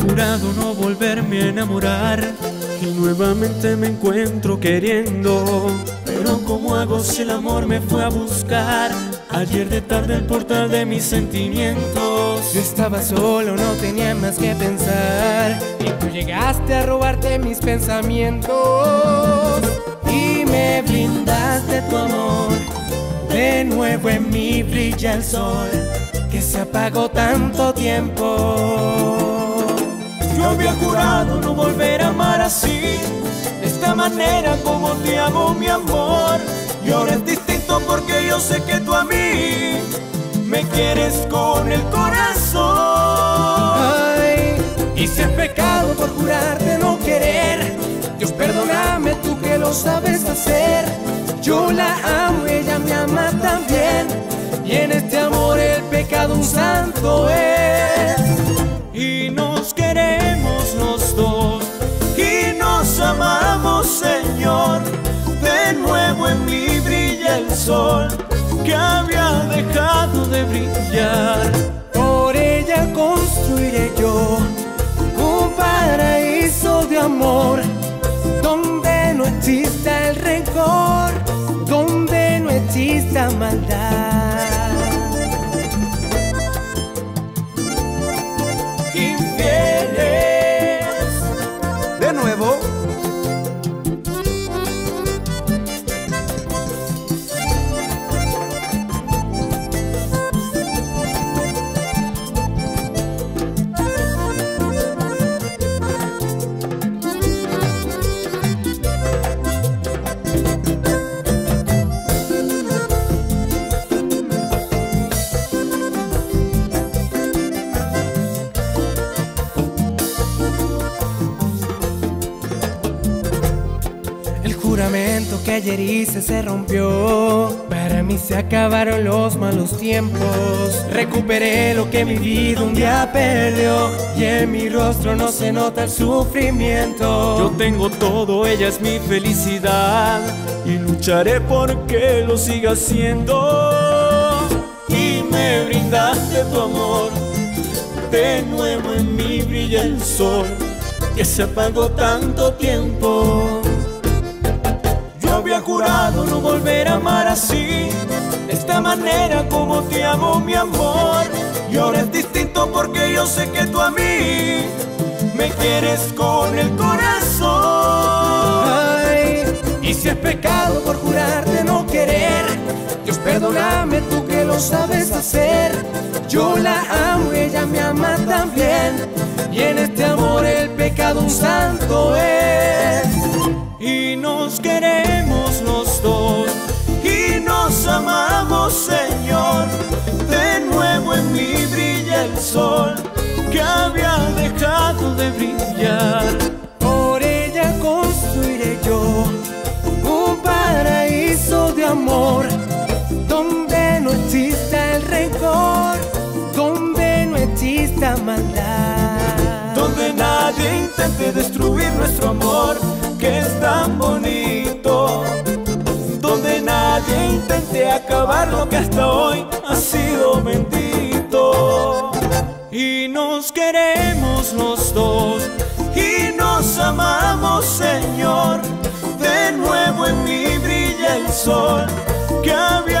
jurado no volverme a enamorar y nuevamente me encuentro queriendo. Pero ¿cómo hago si el amor me fue a buscar? Ayer de tarde el portal de mis sentimientos. Yo estaba solo, no tenía más que pensar. Y tú llegaste a robarte mis pensamientos. Y me brindaste tu amor. De nuevo en mí brilla el sol que se apagó tanto tiempo. Así, de esta manera como te amo mi amor. Y ahora es distinto porque yo sé que tú a mí me quieres con el corazón. Ay, y si pecado por jurarte no querer, Dios perdóname tú que lo sabes hacer. Yo la amo, ella me ama también. Y en este amor el pecado un santo es. Que había dejado de brillar. Por ella construiré yo un paraíso de amor. Donde no exista el rencor. Donde no exista maldad. Que ayer hice se rompió. Para mí se acabaron los malos tiempos. Recuperé lo que mi vida un día perdió. Y en mi rostro no se nota el sufrimiento. Yo tengo todo, ella es mi felicidad. Y lucharé porque lo siga siendo. Y me brindaste tu amor. De nuevo en mí brilla el sol. Que se apagó tanto tiempo no volver a amar así, de esta manera como te amo mi amor. Y ahora es distinto porque yo sé que tú a mí me quieres con el corazón. Y si es pecado por jurarte no querer, Dios perdóname tú que lo sabes hacer. Yo la amo, ella me ama también. Y en este amor el pecado un santo es. Intente destruir nuestro amor que es tan bonito, donde nadie intente acabar lo que hasta hoy ha sido bendito. Y nos queremos los dos y nos amamos, Señor. De nuevo en mí brilla el sol que había